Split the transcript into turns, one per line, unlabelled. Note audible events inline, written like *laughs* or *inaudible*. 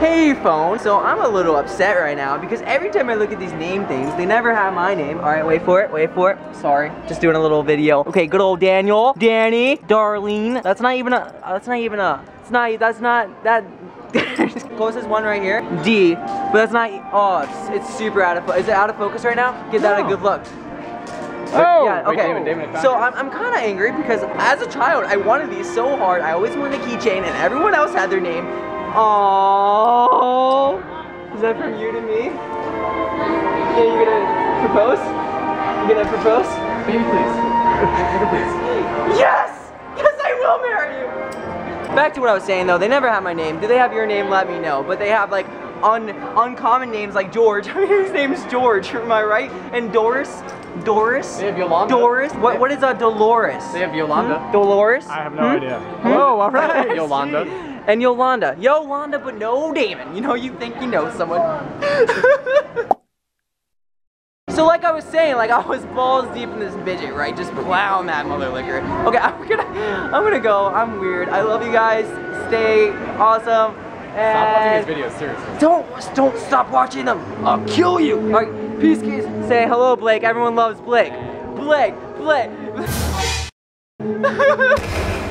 payphone. So I'm a little upset right now because every time I look at these name things, they never have my name. All right, wait for it, wait for it. Sorry, just doing a little video. Okay, good old Daniel, Danny, Darlene. That's not even a, uh, that's not even a, it's not, that's not, that, *laughs* closest one right here, D, but that's not, oh, it's, it's super out of, is it out of focus right now? Give that a good look.
Oh!
Yeah,
Wait,
okay.
David, David,
so. I'm, I'm kind of angry because as a child, I wanted these so hard. I always wanted a keychain and everyone else had their name. Oh, is that from you to me? Yeah, you gonna propose? You gonna propose?
Baby, please. Baby, please.
Yes! Yes, I will marry you! Back to what I was saying though, they never have my name. Do they have your name? Let me know. But they have like un uncommon names like George. *laughs* I mean, his name's George, am I right? And Doris? Doris?
They have Yolanda.
Doris? What, what is a Dolores?
They have Yolanda.
Hmm? Dolores?
I have no
Hmm?
idea. Whoa, all *laughs* right.
Yolanda. *laughs*
And Yolanda. Yolanda, but no Damon. You know, you think you know someone. *laughs* so like I was saying, like I was balls deep in this midget, right? Just plowing that mother liquor. Okay, *laughs* I'm gonna, I'm gonna go. I'm weird. I love you guys. Stay awesome.
Stop watching
And
his videos, seriously.
don't, don't stop watching them. I'll kill you. All right, peace, kids. Say hello, Blake. Everyone loves Blake. Blake, Blake. *laughs*